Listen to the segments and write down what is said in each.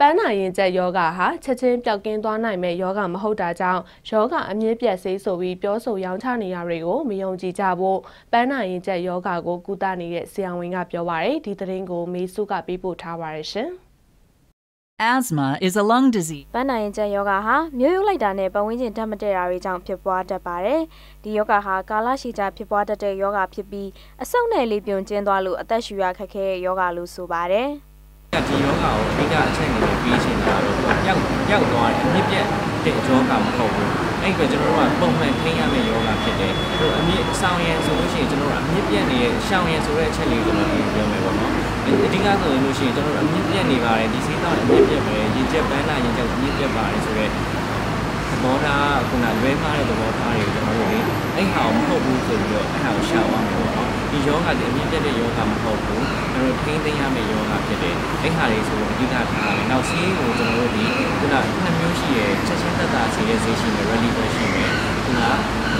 ပန်းနာရင်ကျက်ယောဂဟာချက်ချင်းပျောက်ကင်းသွားနိုင်မဲ့ယောဂမဟုတ်တာကြောင့်ယောဂအမြင့်ပြတ်စေးဆိုပြီးပြောဆိုရောင်းချနေရတွေကိုမယုံကြည်ကြဖို့ပန်းနာရင်ကျက်ယောဂကိုကုသနေတဲ့ဆရာဝန်ကပြောပါရယ်ဒီသတင်းကိုမေစုကပေးပို့ထားပါရရှင် Asthma is a lung disease. ပန်းနိုင်ကျက်ယောဂဟာမျိုးရိုးလိုက်တာနဲ့ပတ်ဝန်းကျင်ဓာတ်မတည့်တာတွေကြောင့်ဖြစ်ပွားတတ်ပါတယ်။ဒီယောဂဟာကာလရှည်ကြာဖြစ်ပွားတတ်တဲ့ယောဂဖြစ်ပြီးအဆုတ်နဲ့လေပြွန်ကျင်းသွားလို့အသက်ရှူရခက်ခဲတဲ့ယောဂလို့ဆိုပါတယ်။ ဒီယောဂကိုအဓိကအချက်အနေနဲ့ပြီးချင်တာတော့ပျောက်ပျောက်သွားတယ်အမြင့်ပြတ်တဲ့ယောဂမဟုတ်ဘူးအဲ့ဒီကကျွန်တော်တို့ကပုံမှန်ထိန်းရမယ့်ယောဂဖြစ်တယ်ဟိုအမြင့်ဆောင်ရန်ဆိုလို့ရှိရင်ကျွန်တော်တို့အမြင့်ပြတ်နေတဲ့ရှောင်ရန်ဆိုတဲ့အချက်လေးကိုကျွန်တော်ပြောမယ်ပေါ့နော်အဓိကဆိုလို့ရှိရင်ကျွန်တော်တို့အမြင့်ပြတ်နေပါတယ်ဒီစိတ်တော့အမြင့်ပြတ်ပဲရင်ကျက်ပန်းလာရင်ကျက်အမြင့်ပြတ်ပါတယ်ဆိုတော့သဘောထားခုနလွဲမှားတဲ့သဘောထားတွေကိုကျွန်တော်တို့လေအဲ့ဟာမဟုတ်ဘူးဆိုပြီးတော့အဲ့ဟာကိုရှောင်အောင်ပေါ့နော် ဒီယောဂဒီအမြင့်ပြတ်တဲ့ယောဂမဟုတ်ဘူးကျွန်တော်တို့ထိန်းသိမ်းရမယ့်ယောဂဖြစ်တယ်အဲ့ဟာတွေဆိုတော့အဓိကထားတယ်နောက်ဆေးကိုကျွန်တော်တို့ဒီခုနနှစ်မျိုးရှိရယ်ချက်ချင်းသက်သာစေတဲ့ဆေးရှိမယ် reliever ရှိမယ်ခုန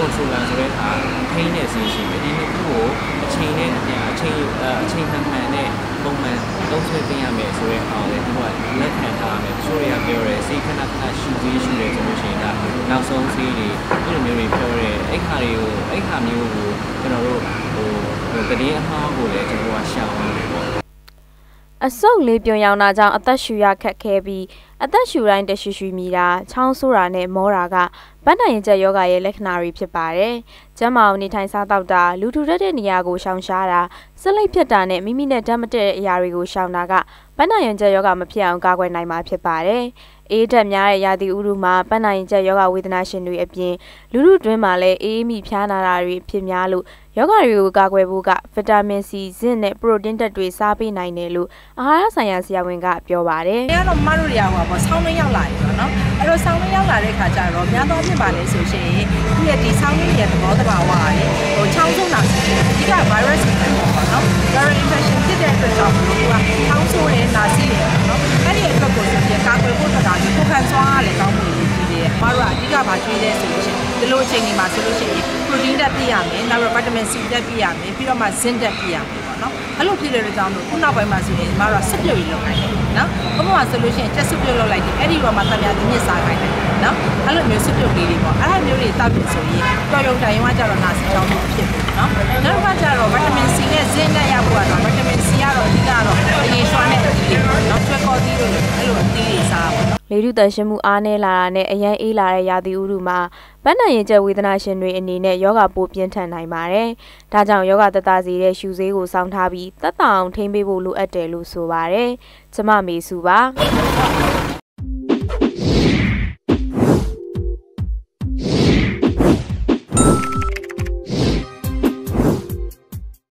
controller ဆိုတဲ့ဟာထိန်းတဲ့ဆေးရှိမယ်ဒီနှစ်ခုကိုအချိန်နဲ့အပြင်အချိန်အချိန်မှန်မှန်နဲ့ပုံမှန်သုံးဆွဲသိရမယ်ဆိုတဲ့အောင်လေသူကလက်ခံထားမယ်ဆိုရပြောရဲစိတ်ခဏခဏရှူသေးရှူတယ်ဆိုလို့ရှိရင်ဒါနောက်ဆုံးဆေးတွေဒီလိုမျိုးတွေပြောရဲအဲ့ခါတွေကိုအဲ့ခါမျိုးကိုကျွန်တော်တို့ဟိုဟိုတည်င်းအမှားကိုလည်းကျွန်တော်ကရှောင်ရတယ်ပေါ့ အဆုတ်လေးပြုံရောင်တာကြောင့်အသက်ရှူရခက်ခဲပြီးအသက်ရှူတိုင်းတရှူရှူမိတာချောင်းဆိုးတာနဲ့မောတာကဗတ်နိုင်ရင်ကျက်ယောဂရဲ့လက္ခဏာတွေဖြစ်ပါတယ်။ကျန်းမာအောင်နေထိုင်စားသောက်တာလူထူထပ်တဲ့နေရာကိုရှောင်ရှားတာဆက်လိုက်ဖြစ်တာနဲ့မိမိနဲ့ဓာတ်မတည့်တဲ့အရာတွေကိုရှောင်တာကဗတ်နိုင်ရင်ကျက်ယောဂမဖြစ်အောင်ကာကွယ်နိုင်မှာဖြစ်ပါတယ်။ အေးဓာတ်များတဲ့ရာသီဥတုမှာဗတ်နိုင်ရင်ကျက်ယောဂဝေဒနာရှင်တွေအပြင်လူလူတွင်းမှာလည်းအေးမိဖျားနာတာတွေဖြစ်များလို့ယောဂတွေကိုကာကွယ်ဖို့ကဗီတာမင်စီဇင့်နဲ့ပရိုတင်းဓာတ်တွေစားပေးနိုင်တယ်လို့အာဟာရဆိုင်ရာဆရာဝန်ကပြောပါတယ်။အဲကတော့မတို့တွေကဟိုပေါ့ဆောင်းမရောက်လာပြီပေါ့နော်။အဲ့တော့ဆောင်းမရောက်လာတဲ့ခါကျတော့များသောဖြစ်ပါလေဆိုရှင်သူရဲ့ဒီဆောင်းရင်းရဲ့သဘောတဘာဝရတယ်။ဟိုချောင်းဆုံးတာအဓိက virus infection ပေါ့နော်။ ဒီကိုခံစွာရလေကောင်းမှုတွေကြီးတယ်။မတို့ကအဓိကဘာကျွေးလဲဆိုလို့ရှိရင်ဒီလိုအချိန်တွေမှာဆိုလို့ရှိရင် protein ဓာတ်ပြည့်ရမယ်။နောက်တော့ vitamin C ဓာတ်ပြည့်ရမယ်။ပြီးတော့မှ zinc ဓာတ်ပြည့်ရမယ်ပေါ့နော်။အဲ့လိုဖြစ်တဲ့အတွက်ကြောင့်ခုနောက်ပိုင်းမှာဆိုရင်မတို့ကစပြုတ်ရေးလုပ်နိုင်တယ်နော်။ဥပမာဆိုလို့ရှိရင်တက်စပြုတ်လုပ်လိုက်တယ်အဲ့ဒီတော့မှတမယာဒီမြစ်စားခိုင်းတယ်နော်။အဲ့လိုမျိုးစပြုတ်လေးတွေပေါ့။အဲ့ဒါမျိုးတွေတောက်ပြီဆိုရင်တော်ရုံတိုင်ဝါကြတော့နာစီချောင်းမျိုးဖြစ်ဘူးနော်။နောက်တစ်ခါကျတော့ vitamin C နဲ့ zinc ဓာတ်ရဖို့ကတော့ လေထုတန်ရှင်းမှုအားနည်းလာတာနဲ့အရန်အေးလာတဲ့ရာသီဥတုမှာဗတ်နိုင်ရင်ကျက်ဝေဒနာရှင်တွေအနေနဲ့ယောဂပိုးပြင်းထန်နိုင်ပါတယ်။ဒါကြောင့်ယောဂတတစီတဲ့ရှူဆေးကိုစောင့်ထားပြီးတက်တောင်ထိမ့်ပေးဖို့လိုအပ်တယ်လို့ဆိုပါတယ်။ကျမမေစုပါ။